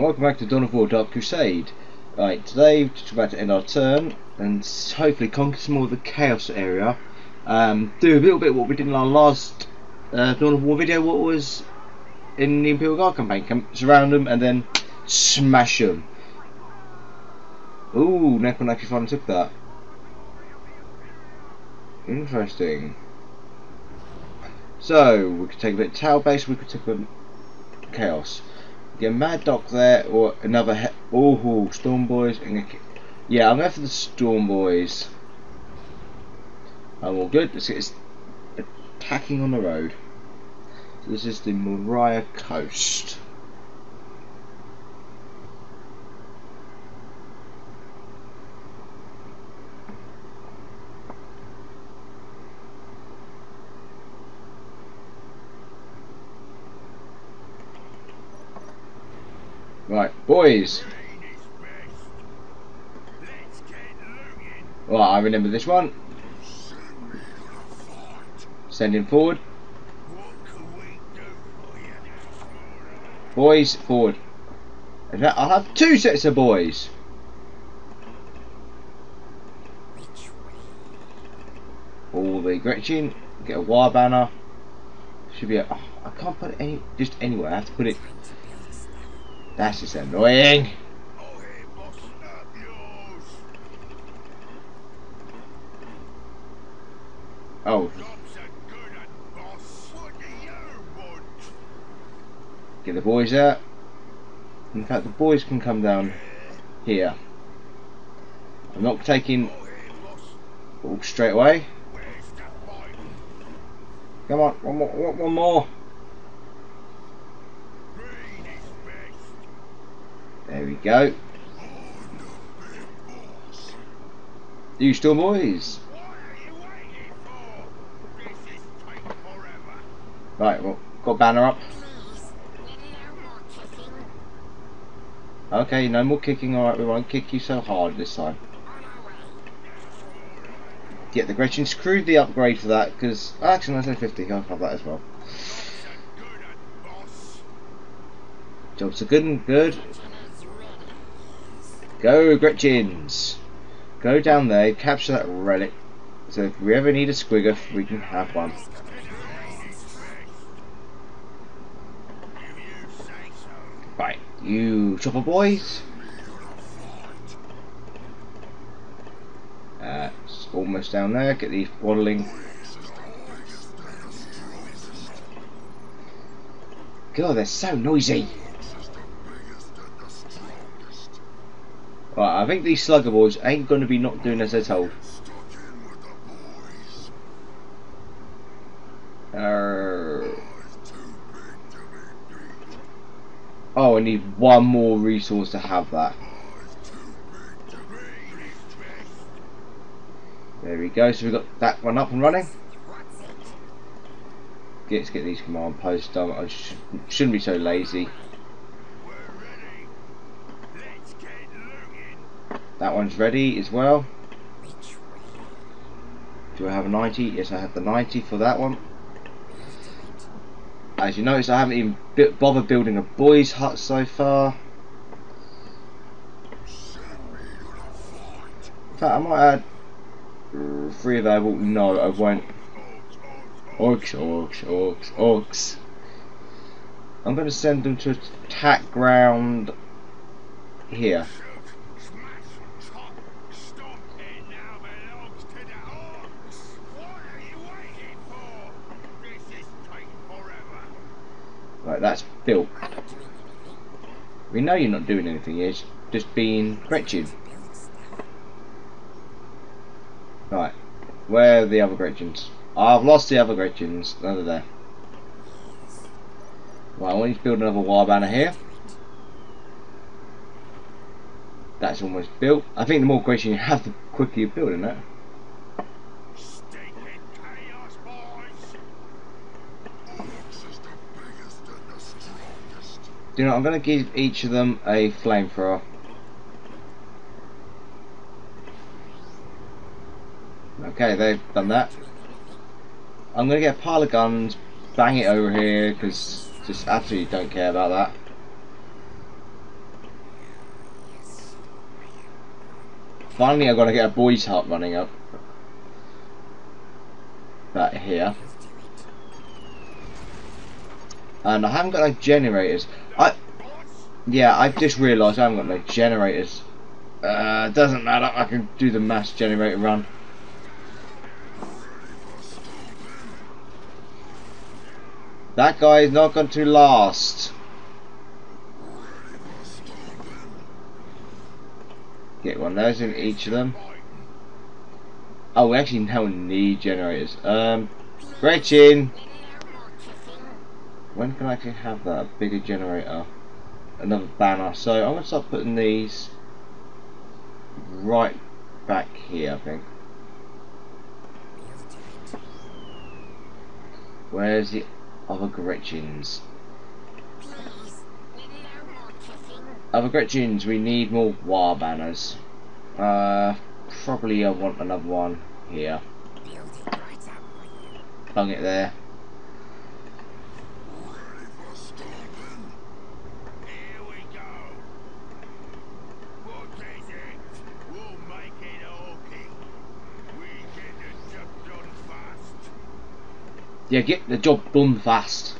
welcome back to Dawn of War Dark Crusade. Right, today we're just about to end our turn and hopefully conquer some more of the Chaos area. Um, do a little bit what we did in our last uh, Dawn of War video, what was in the Imperial Guard campaign. Surround them and then smash them. Ooh, Necron actually finally took that. Interesting. So, we could take a bit of Tower Base, we could take a bit of Chaos. Get Mad Dok there, or another. He oh, Storm Boys. Yeah, I'm going for the Storm Boys. Oh, I'm all good. Let's get attacking on the road. So this is the Marriah Coast. Right, boys. Right, I remember this one. Send him forward. Boys, forward. I'll have two sets of boys. All the Gretchin. Get a wire banner. Should be a. Oh, I can't put it any just anywhere. I have to put it that's just annoying. Oh. Get the boys out. In fact, the boys can come down here. I'm not taking all straight away. Come on, one more, one more. There we go. You still boys? Right, well, got banner up. Okay, no more kicking, alright, we won't kick you so hard this time. Get the Gretchin screwed the upgrade for that, because, actually, no, 50, I'll have that as well. Jobs are good and good. Go, Gretchins! Go down there, capture that relic. So if we ever need a squigger, we can have one. Right, you chopper boys. Uh, it's almost down there. Get these waddling. God, they're so noisy. I think these slugger boys ain't going to be not doing as they're told. Uh, oh, I need one more resource to have that. There we go, so we've got that one up and running. Let's get these command posts done. I sh shouldn't be so lazy. That one's ready as well. Do I have a 90? Yes, I have the 90 for that one. As you notice, I haven't even bothered building a boys' hut so far. In fact, I might add three available. No, I won't. Orcs, orcs, orcs, orcs. I'm going to send them to attack ground here. That's built. We know you're not doing anything, it's just being wretched. Right, where are the other Gretchins? I've lost the other Gretchins, none of there. Right, want you to build another wire banner here. That's almost built. I think the more Gretchin you have, the quicker you're building it. you know, I'm going to give each of them a flamethrower. Okay, they've done that. I'm going to get a pile of guns, bang it over here, because just absolutely don't care about that. Finally, I've got to get a boy's hut running up. That here. And I haven't got like generators. Yeah, I just realised I haven't got no generators. Uh, doesn't matter. I can do the mass generator run. That guy is not going to last. Get one of those in each of them. Oh, we actually now need generators. Um, Gretchin! When can I actually have that? Bigger generator. Another banner. So I'm going to start putting these right back here, I think. Where's the other Gretchins? Other Gretchins, we need more war banners. Uh, probably I want another one here. Bung it there. Yeah, get the job done fast.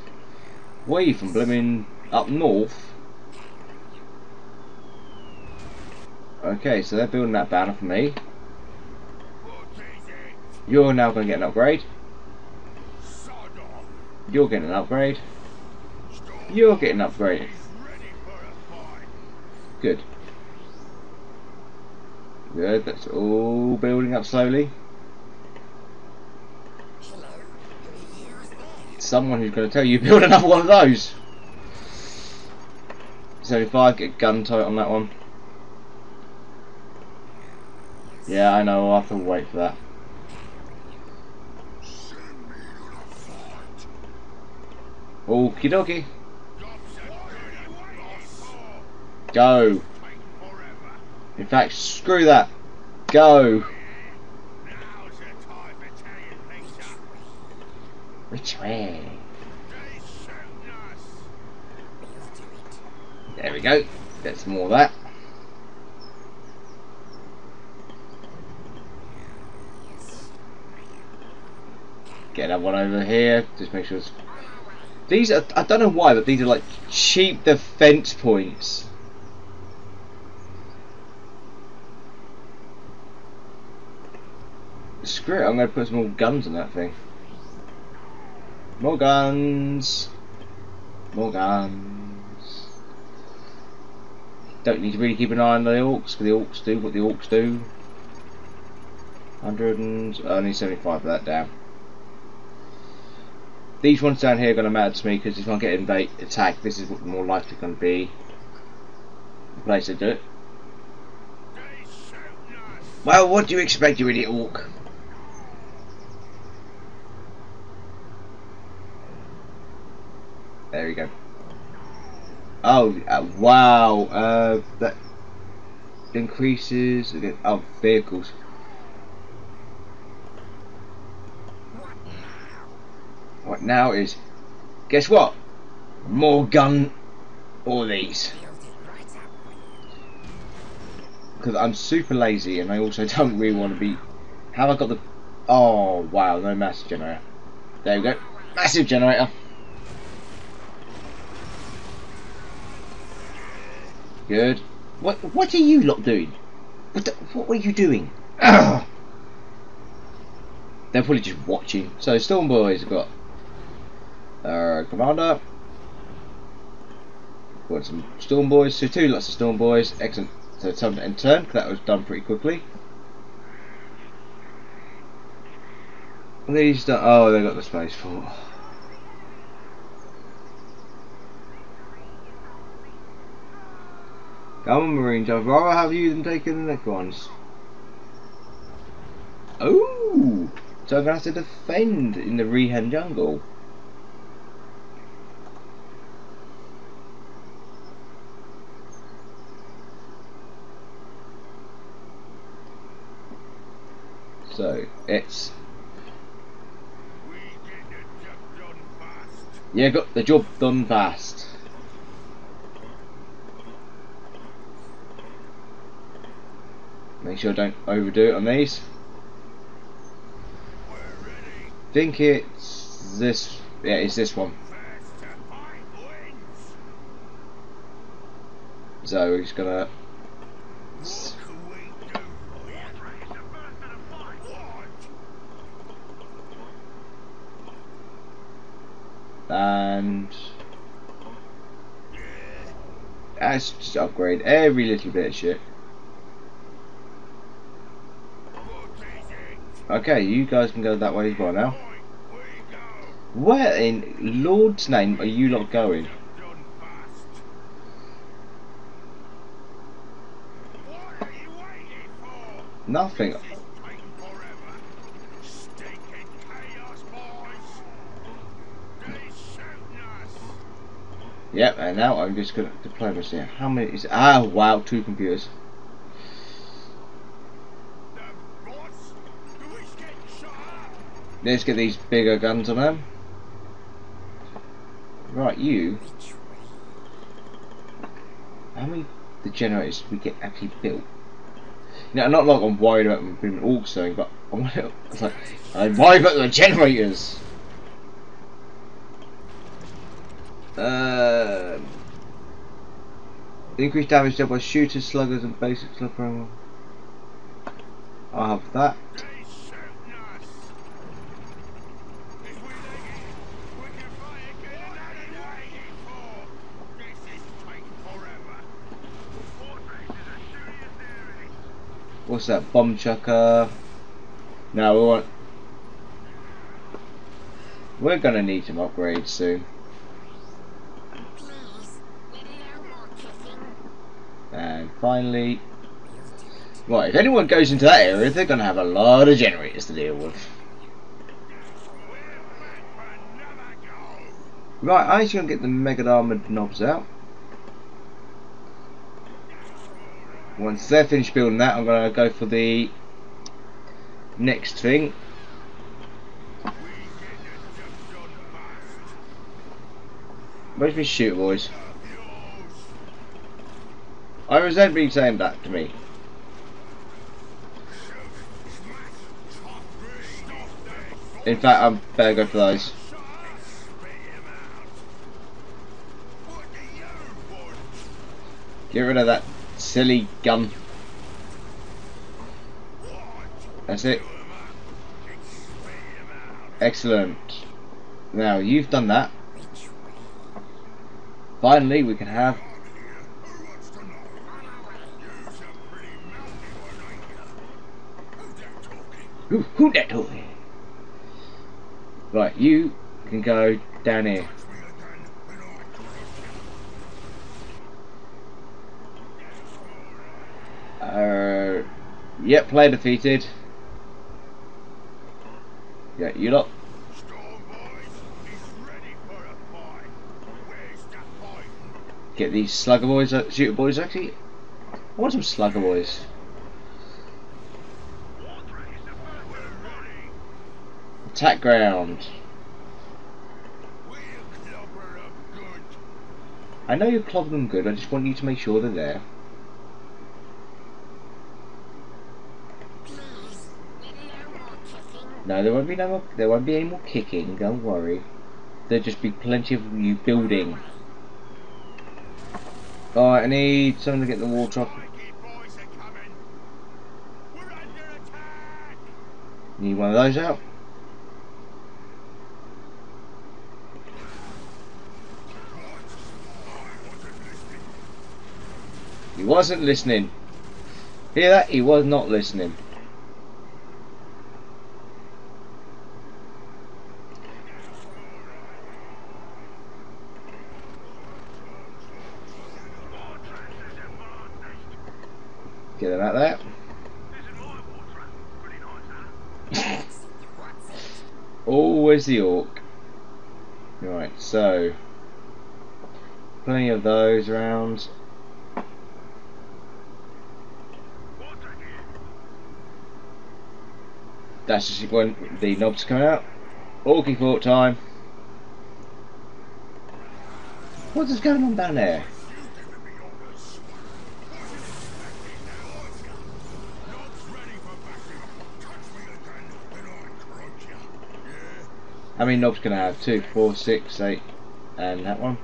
Way from, blooming up north? Okay, so they're building that banner for me. You're now going to get an upgrade. You're getting an upgrade. You're getting an upgrade. Good. Good, that's all building up slowly. Someone who's going to tell you build another one of those. So if I get gun tight on that one. Yeah, I know, I'll have to wait for that. Okie dokie. Go. In fact, screw that. Go. Way? There we go. Get some more of that. Get that one over here. Just make sure it's... These are... I don't know why, but these are like cheap defense points. Screw it, I'm going to put some more guns on that thing. More guns. More guns. Don't need to really keep an eye on the orcs, because the orcs do what the orcs do. 100 and... Oh, only 75 for that, damn. These ones down here are going to matter to me, because if I get invade attacked, this is what more likely going to be the place to do it. Well, what do you expect, you idiot orc? There we go. Oh, uh, wow. Uh, that increases oh vehicles. What now is, guess what? More gun, all these. Because I'm super lazy and I also don't really want to be. Have I got the? Oh wow, no massive generator. There we go, massive generator. Good. What What are you lot doing? What the, What were you doing? They're probably just watching. So Storm Boys got uh, Commander. Got some Storm Boys. So two lots of Storm Boys. Excellent. So time to end turn. That was done pretty quickly. These. Oh, they got the space for. Come on, Marines, I'd rather have you than taking the next ones. Oh! So I'm going to have to defend in the Rhean jungle. So, it's... Yeah, got the job done fast. Make sure I don't overdo it on these. think it's this. Yeah, it's this one. So we're just gonna. And let's just upgrade every little bit of shit. Okay, you guys can go that way as well now. Where in Lord's name are you lot going? Nothing. Yep, and now I'm just this here. How many is Ah, wow, two computers. Let's get these bigger guns on them. Right, you. How many the generators we get actually built? You know, not like I'm worried about them being also, but I'm like, I'm worried about the generators. Uh, increased damage dealt by shooters, sluggers, and basic slug promo. I'll have that. What's that? Bomb chucker. No, we want. We're gonna need some upgrades soon. And finally, right, if anyone goes into that area, they're gonna have a lot of generators to deal with. Right, I'm just gonna get the mega armored knobs out. Once they're finished building that, I'm going to go for the next thing. Where's me shoot, boys? I resent being saying that to me. In fact, I'm better go for those. Get rid of that silly gun. That's it. Excellent. Now you've done that. Finally we can have Who, who that talking? Right, you can go down here. Uh, yep, player defeated. Yeah, you lot. Get these slugger boys, uh, shooter boys actually. I want some slugger boys. Attack ground. I know you've clobber them good, I just want you to make sure they're there. No, there won't be no more, there won't be any more kicking, don't worry. There'll just be plenty of you building. Alright, I need someone to get the water off. Need one of those out. He wasn't listening. Hear that? He was not listening. Get them out there. Always the orc. Right, so plenty of those around. That's just when the knobs come out. Orky fort time. What is going on down there? How many knobs can I have? Two, four, six, eight, and that one.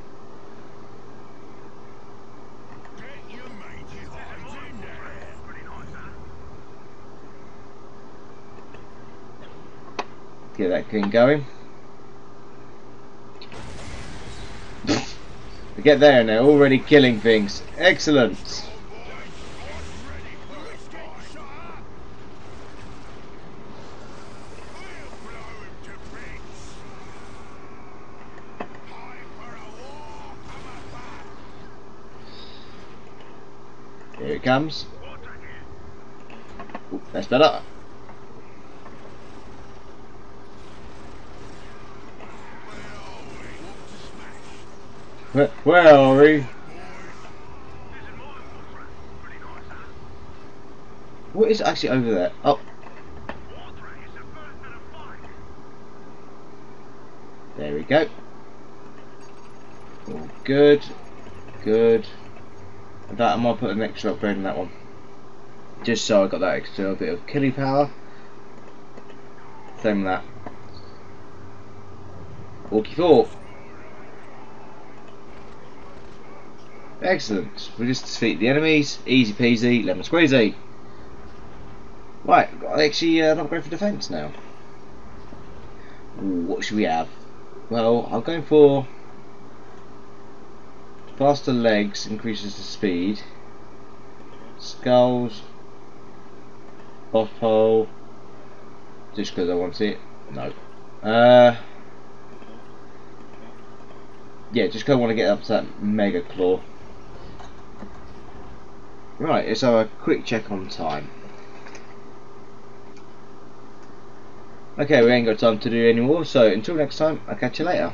Get that thing going. Get there and they're already killing things. Excellent. Comes. Ooh, that's better. Where are we? What is actually over there? Oh. There we go. All good. Good. That I might put an extra upgrade on that one. Just so I got that extra bit of killing power. Same with that. Walkie 4. Excellent. We just defeat the enemies. Easy peasy, lemon squeezy. Right, I got actually uh, an upgrade for defence now. Ooh, what should we have? Well, I'm going for faster legs increases the speed. Skulls. Boss pole. Just because I want it. No. Uh. Yeah, just because I want to get up to that mega claw. Right, let's have a quick check on time. Okay, we ain't got time to do any more, so until next time, I'll catch you later.